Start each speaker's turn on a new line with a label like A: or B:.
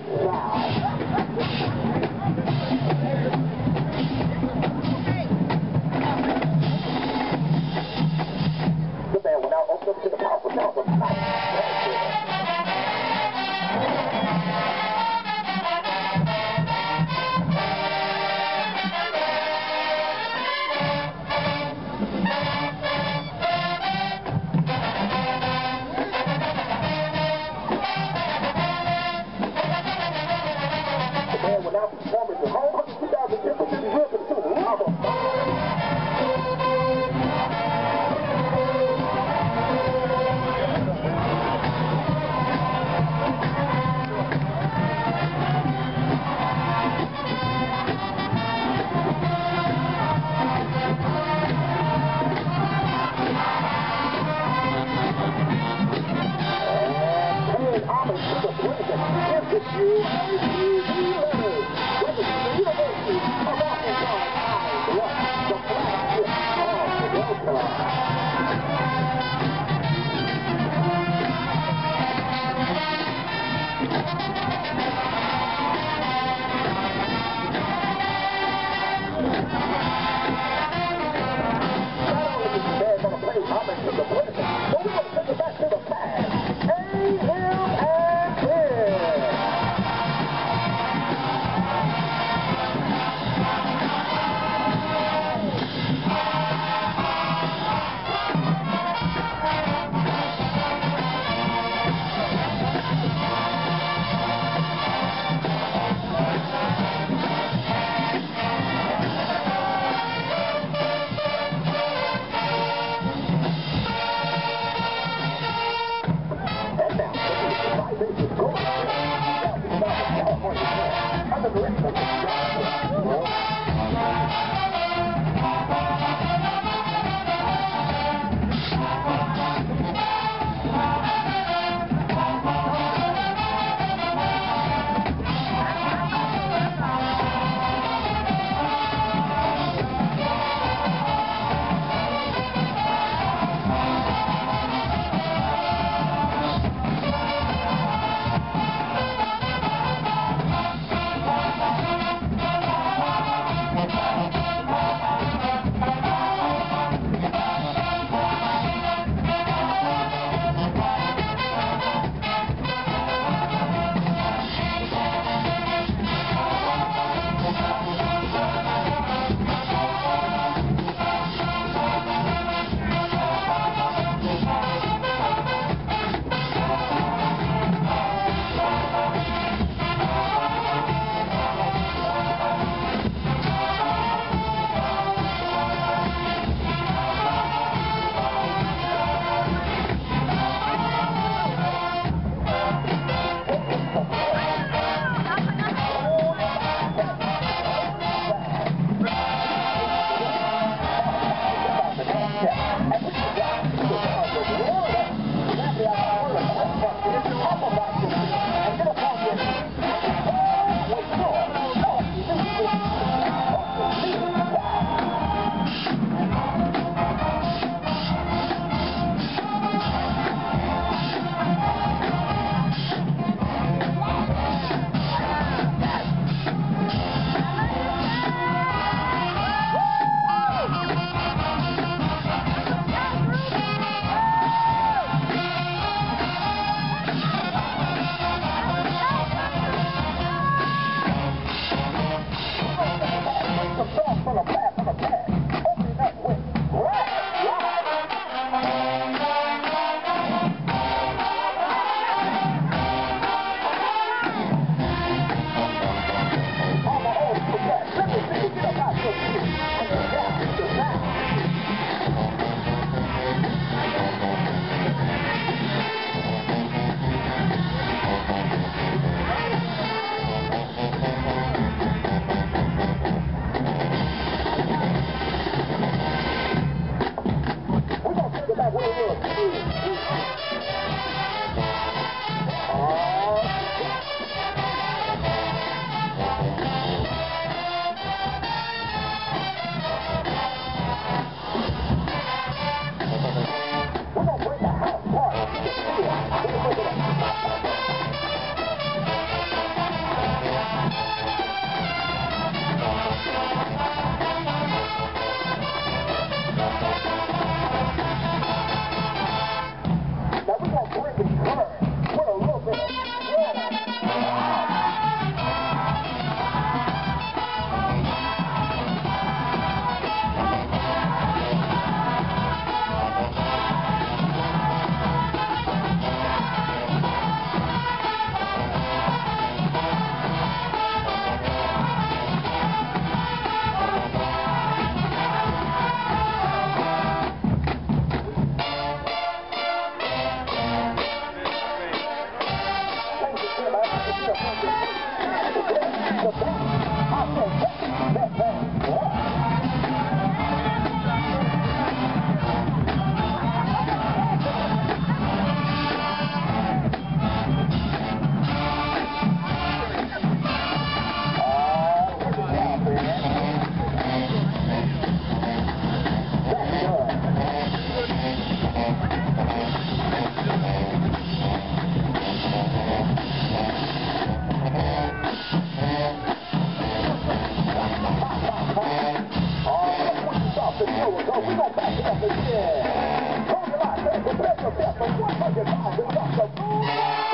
A: now. man without performing the home. Yeah. Hold your life, there's a pressure, there's the.